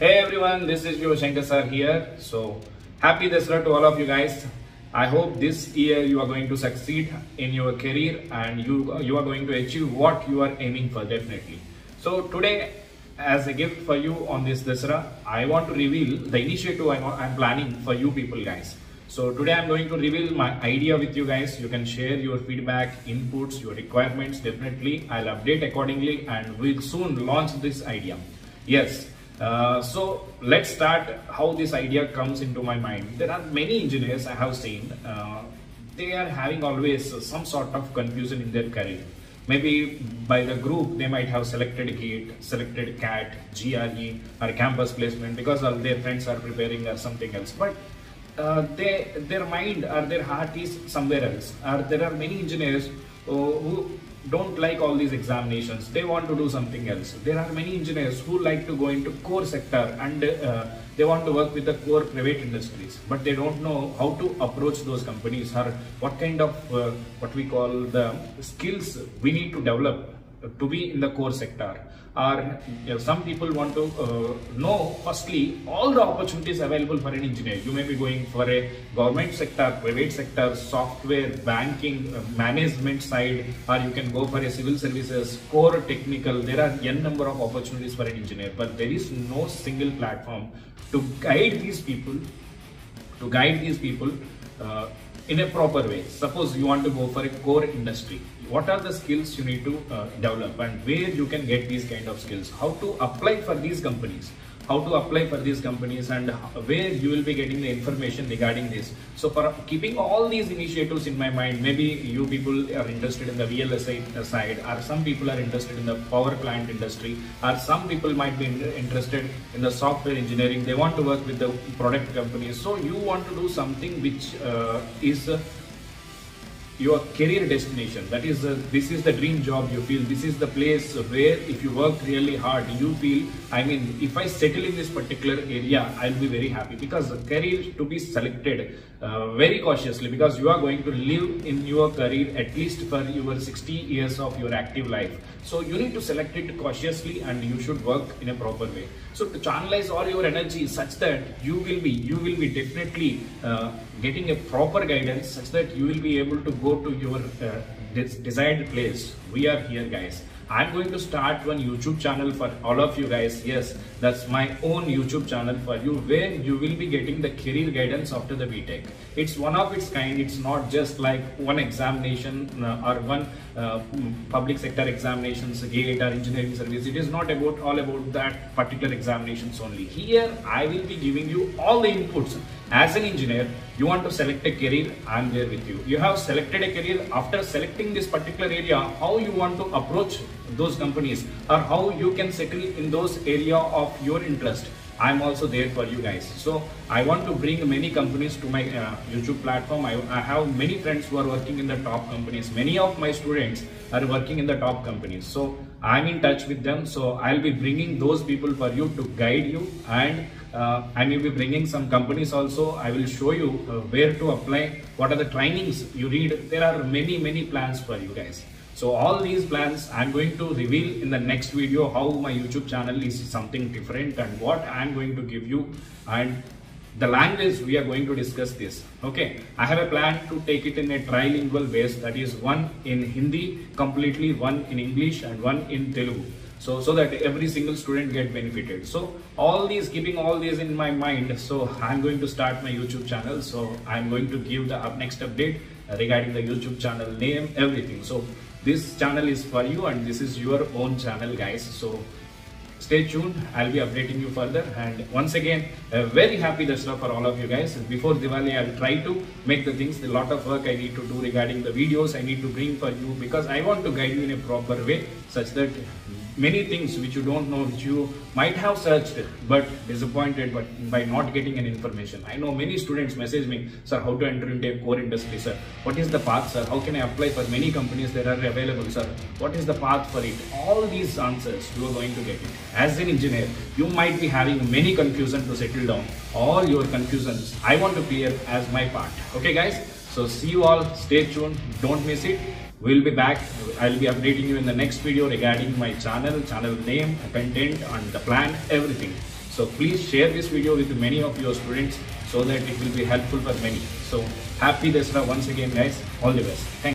Hey everyone, this is your Sankar sir here. So happy Dasra to all of you guys. I hope this year you are going to succeed in your career and you you are going to achieve what you are aiming for definitely. So today as a gift for you on this Dasra, I want to reveal the initiative I'm, I'm planning for you people guys. So today I'm going to reveal my idea with you guys. You can share your feedback, inputs, your requirements definitely. I'll update accordingly and we'll soon launch this idea. Yes, uh, so let's start how this idea comes into my mind. There are many engineers I have seen, uh, they are having always some sort of confusion in their career. Maybe by the group they might have selected GATE, selected CAT, GRE or campus placement because all their friends are preparing or something else. But uh, they, their mind or their heart is somewhere else. Or there are many engineers who don't like all these examinations. They want to do something else. There are many engineers who like to go into core sector and uh, they want to work with the core private industries but they don't know how to approach those companies or what kind of uh, what we call the skills we need to develop to be in the core sector. Or you know, some people want to uh, know firstly all the opportunities available for an engineer. You may be going for a government sector private sector software banking uh, management side or you can go for a civil services core technical. There are n number of opportunities for an engineer but there is no single platform to guide these people to guide these people uh, in a proper way. Suppose you want to go for a core industry. What are the skills you need to uh, develop? And where you can get these kind of skills? How to apply for these companies how to apply for these companies and where you will be getting the information regarding this. So for keeping all these initiatives in my mind maybe you people are interested in the VLSI side or some people are interested in the power plant industry or some people might be interested in the software engineering. They want to work with the product companies. So you want to do something which uh, is uh, your career destination. That is uh, this is the dream job you feel. This is the place where if you work really hard you feel i mean if i settle in this particular area i'll be very happy. Because career to be selected uh, very cautiously because you are going to live in your career at least for your 60 years of your active life. So you need to select it cautiously and you should work in a proper way. So to channelize all your energy such that you will be you will be definitely uh, getting a proper guidance such that you will be able to go to your uh, desired place. We are here guys. I'm going to start one YouTube channel for all of you guys. Yes, that's my own YouTube channel for you where you will be getting the career guidance after the BTech. It's one of its kind. It's not just like one examination uh, or one uh, public sector examinations, GATE or engineering service. It is not about all about that particular examinations only. Here, I will be giving you all the inputs. As an engineer, you want to select a career, I'm there with you. You have selected a career after selecting this particular area, how you want to approach those companies or how you can settle in those area of your interest. I'm also there for you guys. So I want to bring many companies to my uh, YouTube platform. I, I, have many friends who are working in the top companies. Many of my students are working in the top companies. So I'm in touch with them. So I'll be bringing those people for you to guide you and uh, I may be bringing some companies also. I will show you uh, where to apply, what are the trainings you read. There are many, many plans for you guys. So all these plans I'm going to reveal in the next video how my YouTube channel is something different and what I'm going to give you and the language we are going to discuss this okay i have a plan to take it in a trilingual base that is one in hindi completely one in english and one in telugu so so that every single student get benefited. So all these keeping all these in my mind so i'm going to start my youtube channel. So i'm going to give the up next update regarding the youtube channel name everything. So this channel is for you and this is your own channel guys. So stay tuned. I'll be updating you further. And once again very happy Dasra for all of you guys. Before Diwali I'll try to make the things a lot of work I need to do regarding the videos I need to bring for you because I want to guide you in a proper way such that many things which you don't know which you might have searched but disappointed but by not getting an information. I know many students message me sir how to enter into a core industry sir? What is the path sir? How can i apply for many companies that are available sir? What is the path for it? All these answers you are going to get. It as an engineer you might be having many confusion to settle down. All your confusions i want to clear as my part. Okay guys? So see you all. Stay tuned. Don't miss it We'll be back. I'll be updating you in the next video regarding my channel, channel name, content, and the plan, everything. So So please share this video with many of your students so that it will be helpful for many. So happy Dasra once again guys. All the best. Thank